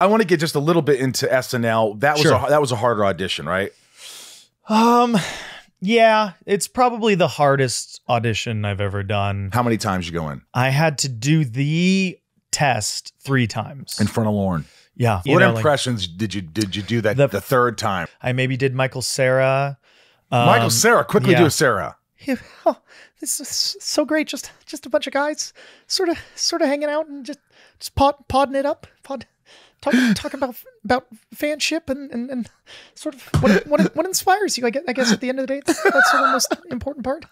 I want to get just a little bit into SNL. That was Sure. a, that was a harder audition, right? Um, yeah, it's probably the hardest audition I've ever done. How many times you go in I had to do the test three times. in front of Lorne? yeah. what know, like, impressions did you did you do that The- the, third time? I maybe did Michael Cera. Um, Michael Cera, quickly yeah. do a Cera. Yeah, oh, this is so great. Just just a bunch of guys sort of sort of hanging out and just just pod, podding it up. Pod, talking talking about about fanship and, and, and sort of what what what inspires you. I guess, I guess at the end of the day, that's, that's sort of the most important part.